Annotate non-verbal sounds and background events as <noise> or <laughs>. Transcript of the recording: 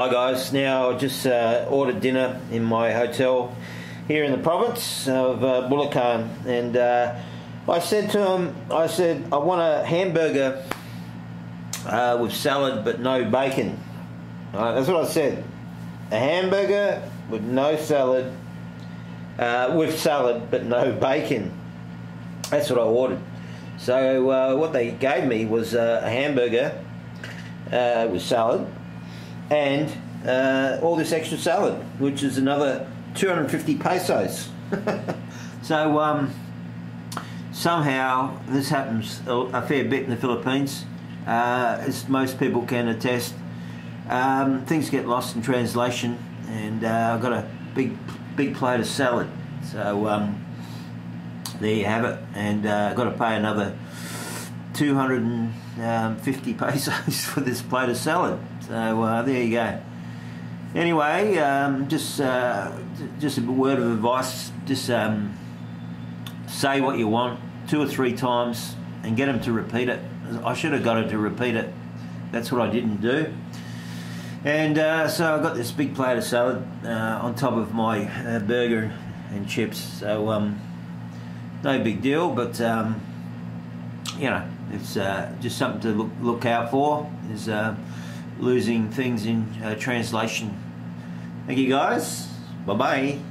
Hi guys, now I just uh, ordered dinner in my hotel here in the province of uh, Bulacan and uh, I said to him, I said, I want a hamburger uh, with salad but no bacon. That's what I said. A hamburger with no salad, uh, with salad but no bacon. That's what I ordered. So uh, what they gave me was uh, a hamburger with salad and uh, all this extra salad, which is another 250 pesos. <laughs> so um, somehow this happens a fair bit in the Philippines, uh, as most people can attest. Um, things get lost in translation, and uh, I've got a big, big plate of salad. So um, there you have it, and uh, I've got to pay another 250 pesos <laughs> for this plate of salad. So uh, there you go. Anyway, um, just uh, just a word of advice: just um, say what you want two or three times and get them to repeat it. I should have got them to repeat it. That's what I didn't do. And uh, so I got this big plate of salad uh, on top of my uh, burger and chips. So um, no big deal, but um, you know, it's uh, just something to look, look out for. Is uh, losing things in uh, translation. Thank you guys. Bye bye.